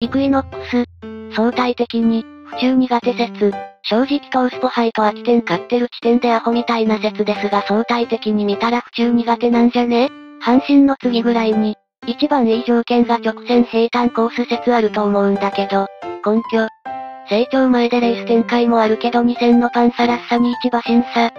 イクイノックス。相対的に、府中苦手説。正直トースポハイと空き店買ってる地点でアホみたいな説ですが相対的に見たら府中苦手なんじゃね？阪神の次ぐらいに、一番いい条件が直線平坦コース説あると思うんだけど、根拠。成長前でレース展開もあるけど2000のパンサラッサに一馬審査。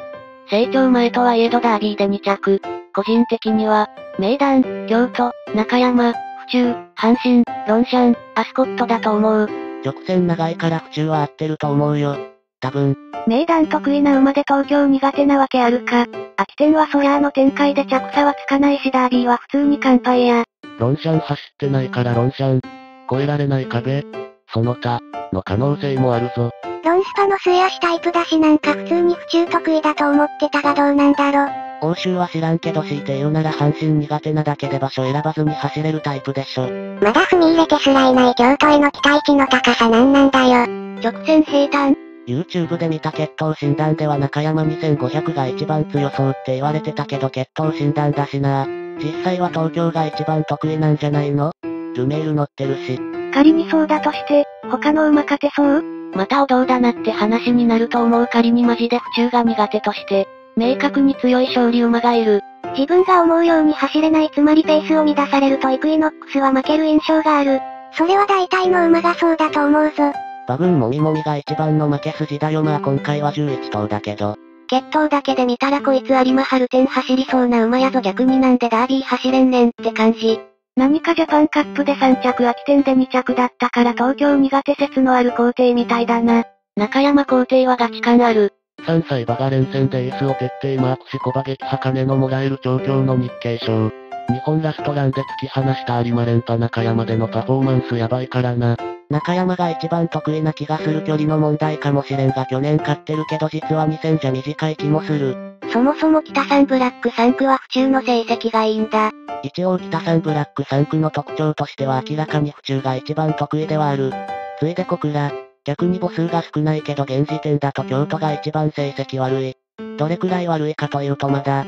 成長前とはいえどダービーで2着。個人的には、名団、京都、中山、中、阪神、ロンシャン、アスコットだと思う。直線長いから府中は合ってると思うよ。多分。名団得意な馬で東京苦手なわけあるか。秋天はそりゃあの展開で着差はつかないしダービーは普通に乾杯や。ロンシャン走ってないからロンシャン。越えられない壁その他、の可能性もあるぞ。ロンスパの末足タイプだしなんか普通に府中得意だと思ってたがどうなんだろ。欧州は知らんけど強いて言うなら阪神苦手なだけで場所選ばずに走れるタイプでしょ。まだ踏み入れてすらいない京都への期待値の高さなんなんだよ。直線平坦。YouTube で見た血統診断では中山2500が一番強そうって言われてたけど血統診断だしな。実際は東京が一番得意なんじゃないの？ルメール乗ってるし。仮にそうだとして、他の馬勝てそう？またお堂だなって話になると思う仮にマジで府中が苦手として、明確に強い勝利馬がいる。自分が思うように走れないつまりペースを乱されるとイクイノックスは負ける印象がある。それは大体の馬がそうだと思うぞ。馬群もみもみが一番の負け筋だよまあ今回は11頭だけど。血統だけで見たらこいつ有馬春天走りそうな馬やぞ逆になんでダービー走れんねんって感じ。何かジャパンカップで3着空き店で2着だったから東京苦手説のある工程みたいだな。中山工程はガチ感ある。3歳馬が連戦でエースを徹底マークし小馬撃破金のもらえる調教の日経賞。日本ラストランで突き放した有馬連覇中山でのパフォーマンスやばいからな。中山が一番得意な気がする距離の問題かもしれんが去年勝ってるけど実は2000じゃ短い気もする。そもそも北三ブラック3区は府中の成績がいいんだ。一応北三ブラック3区の特徴としては明らかに府中が一番得意ではある。ついで小倉。逆に母数が少ないけど現時点だと京都が一番成績悪い。どれくらい悪いかというとまだ、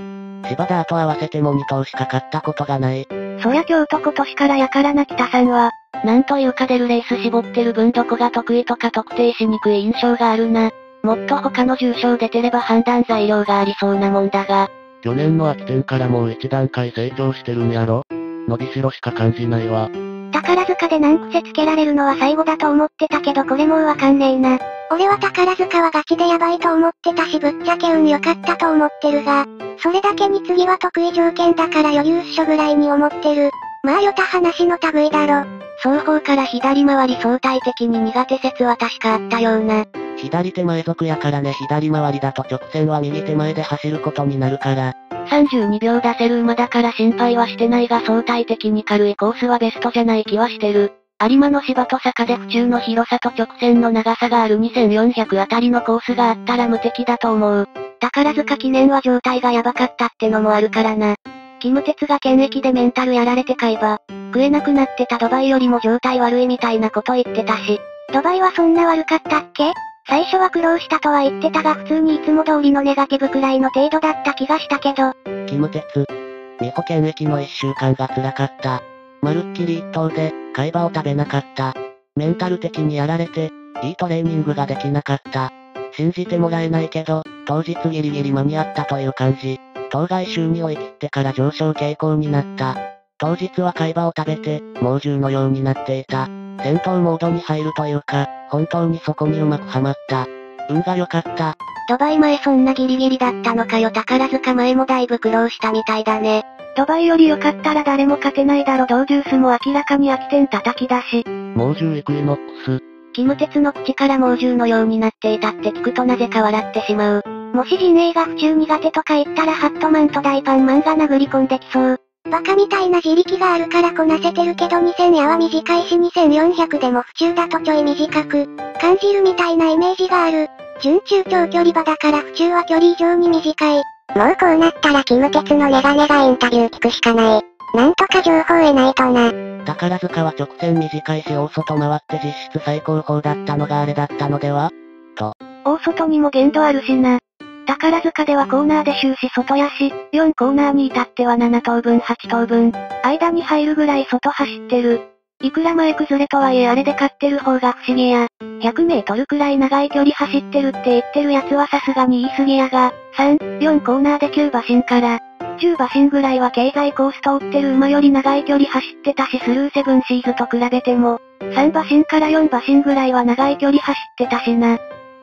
芝田と合わせても2頭しか勝ったことがない。そりゃ京都今年からやからな北さんは、なんというか出るレース絞ってる分どこが得意とか特定しにくい印象があるな。もっと他の重賞出てれば判断材料がありそうなもんだが。去年の秋天からもう一段階成長してるんやろ伸びしろしか感じないわ。宝塚で難癖つけられるのは最後だと思ってたけどこれもうわかんねえな。俺は宝塚はガチでヤバいと思ってたしぶっちゃけ運良かったと思ってるが、それだけに次は得意条件だから余裕っしょぐらいに思ってる。まあよた話の類だろ。双方から左回り相対的に苦手説は確かあったような。左手前族やからね左回りだと直線は右手前で走ることになるから。32秒出せる馬だから心配はしてないが相対的に軽いコースはベストじゃない気はしてる。有馬の芝と坂で府中の広さと直線の長さがある2400あたりのコースがあったら無敵だと思う。宝塚記念は状態がヤバかったってのもあるからな。キム鉄が検疫でメンタルやられて買えば、食えなくなってたドバイよりも状態悪いみたいなこと言ってたし。ドバイはそんな悪かったっけ？最初は苦労したとは言ってたが普通にいつも通りのネガティブくらいの程度だった気がしたけど。キム鉄。美保検疫の一週間が辛かった。まるっきり一頭で、海馬を食べなかった。メンタル的にやられて、いいトレーニングができなかった。信じてもらえないけど、当日ギリギリ間に合ったという感じ。当該週に追い切ってから上昇傾向になった。当日は海馬を食べて、猛獣のようになっていた。戦闘モードに入るというか、本当にそこにうまくはまった。運が良かった。ドバイ前そんなギリギリだったのかよ宝塚前もだいぶ苦労したみたいだね。ドバイより良かったら誰も勝てないだろドージュースも明らかに空き店叩き出し。猛獣イクイノックス。キム鉄の口から猛獣のようになっていたって聞くとなぜか笑ってしまう。もし陣営が府中苦手とか言ったらハットマンと大パンマンが殴り込んできそう。バカみたいな自力があるからこなせてるけど2000やは短いし2400でも府中だとちょい短く、感じるみたいなイメージがある。準中長距離馬だから府中は距離以上に短い。もうこうなったらキム鉄のネガネガインタビュー聞くしかない。なんとか情報得ないとな。宝塚は直線短いし大外回って実質最高峰だったのがあれだったのでは？と。大外にも限度あるしな。宝塚ではコーナーで終始外やし、4コーナーに至っては7等分8等分、間に入るぐらい外走ってる。いくら前崩れとはいえあれで勝ってる方が不思議や。100メートルくらい長い距離走ってるって言ってる奴はさすがに言い過ぎやが、3、4コーナーで9馬身から、10馬身ぐらいは経済コース通ってる馬より長い距離走ってたしスルーセブンシーズと比べても、3馬身から4馬身ぐらいは長い距離走ってたしな。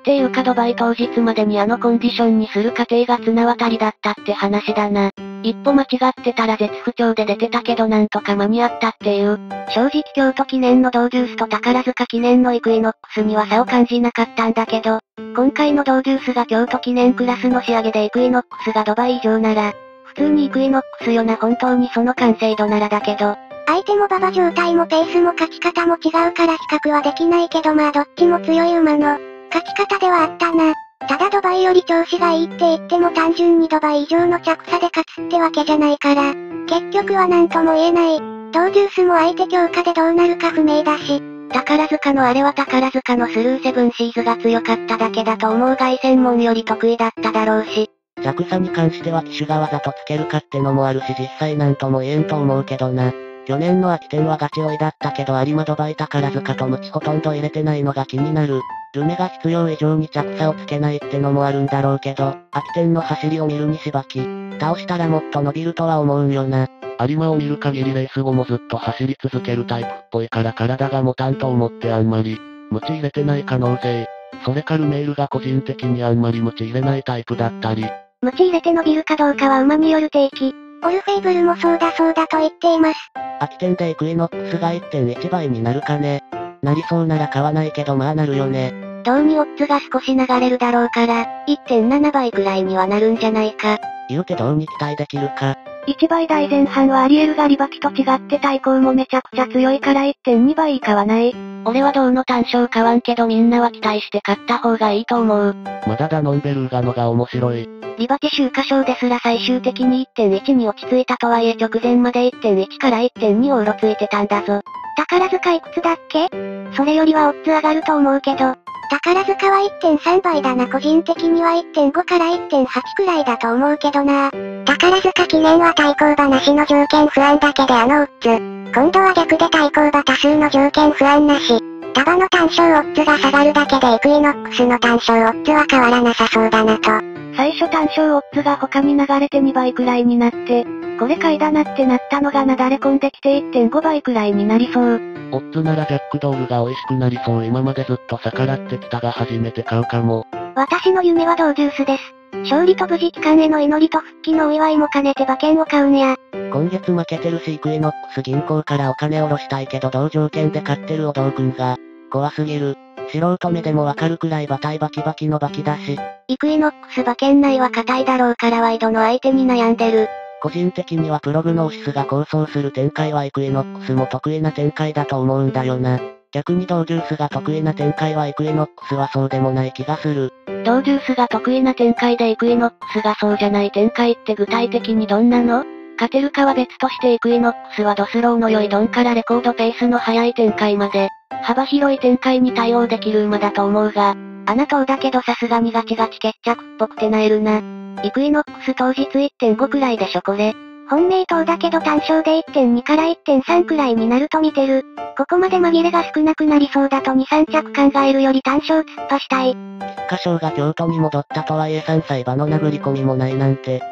ていうかドバイ当日までにあのコンディションにする過程が綱渡りだったって話だな。一歩間違ってたら絶不調で出てたけどなんとか間に合ったっていう。正直京都記念のドージュースと宝塚記念のイクイノックスには差を感じなかったんだけど、今回のドージュースが京都記念クラスの仕上げでイクイノックスがドバイ以上なら、普通にイクイノックスよな本当にその完成度ならだけど、相手も馬場状態もペースも勝ち方も違うから比較はできないけどまあどっちも強い馬の、勝ち方ではあったな。ただドバイより調子がいいって言っても単純にドバイ以上の着差で勝つってわけじゃないから、結局は何とも言えない。ドージュースも相手強化でどうなるか不明だし、宝塚のあれは宝塚のスルーセブンシーズが強かっただけだと思う外専門より得意だっただろうし。着差に関しては騎手がわざとつけるかってのもあるし実際なんとも言えんと思うけどな。去年の秋天はガチ追いだったけど有馬ドバイ宝塚とムチほとんど入れてないのが気になる。ルメが必要以上に着差をつけないってのもあるんだろうけど、秋天の走りを見るにしばき、倒したらもっと伸びるとは思うんよな。有馬を見る限りレース後もずっと走り続けるタイプっぽいから体が持たんと思ってあんまり、ムチ入れてない可能性。それかルメールが個人的にあんまりムチ入れないタイプだったり。ムチ入れて伸びるかどうかは馬による定期。オルフェイブルもそうだそうだと言っています。秋天でイクイノックスが1.1倍になるかね。なりそうなら買わないけどまあなるよね。どうにオッズが少し流れるだろうから、1.7倍くらいにはなるんじゃないか。言うてどうに期待できるか。1倍台前半はアリエルがリバキと違って対抗もめちゃくちゃ強いから1.2倍以下はない。俺は銅の単勝買わんけどみんなは期待して買った方がいいと思う。まだダノンベルーガのが面白い。リバティ週華賞ですら最終的に1.1に落ち着いたとはいえ直前まで1.1から1.2をうろついてたんだぞ。宝塚いくつだっけ？それよりはオッズ上がると思うけど、宝塚は1.3倍だな個人的には1.5から1.8くらいだと思うけどな宝塚記念は対抗馬なしの条件不安だけであのオッズ。今度は逆で対抗馬多数の条件不安なし。タバの単勝オッズが下がるだけでイクイノックスの単勝オッズは変わらなさそうだなと。最初単勝オッズが他に流れて2倍くらいになって、これ買いだなってなったのがなだれ込んできて1.5倍くらいになりそう。オッズならジャックドールが美味しくなりそう今までずっと逆らってきたが初めて買うかも。私の夢はドージュースです。勝利と無事期間への祈りと復帰のお祝いも兼ねて馬券を買うんや。今月負けてるしイクイノックス銀行からお金下ろしたいけど同条件で買ってるお道くんが、怖すぎる。素人目でもわかるくらい馬体バキバキのバキだし。イクイノックス馬券内は硬いだろうからワイドの相手に悩んでる。個人的にはプログノーシスが構想する展開はイクイノックスも得意な展開だと思うんだよな。逆にドウデュースが得意な展開はイクイノックスはそうでもない気がする。ドウデュースが得意な展開でイクイノックスがそうじゃない展開って具体的にどんなの？勝てるかは別としてイクイノックスはドスローのよーいドンからレコードペースの速い展開まで、幅広い展開に対応できる馬だと思うが、あなただけどさすがにガチガチ決着っぽくてなえるな。イクイノックス当日1.5くらいでしょこれ。本命等だけど単勝で1.2から1.3くらいになると見てる。ここまで紛れが少なくなりそうだと2、3着考えるより単勝突っ走したい。菊花賞が京都に戻ったとはいえ3歳馬の殴り込みもないなんて。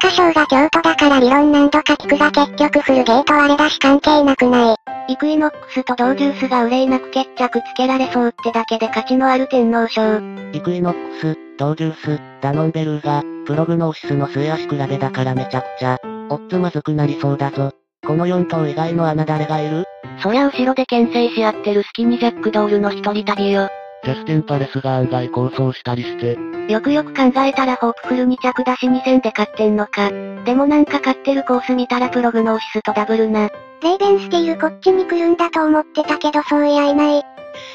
菊花賞が京都だから理論何度か聞くが結局フルゲート割れだし関係なくない。イクイノックスと同ジュースが憂いなく決着つけられそうってだけで価値のある天皇賞。イクイノックス、同ジュース、ダノンベルーガ、プログノーシスの末足比べだからめちゃくちゃ、おっつまずくなりそうだぞ。この4頭以外の穴誰がいる？そりゃ後ろで牽制し合ってるスキニジャックドールの一人旅よ。ジャスティンパレスが案外構想したりして。よくよく考えたらホープフル2着出し2戦で勝ってんのか。でもなんか勝ってるコース見たらプログノーシスとダブルな。レイベンスティールこっちに来るんだと思ってたけどそういやいない。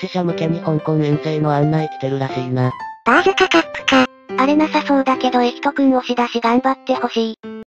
死者向けに香港遠征の案内来てるらしいな。バーズカカップか。あれなさそうだけどエヒト君押し出し頑張ってほしい。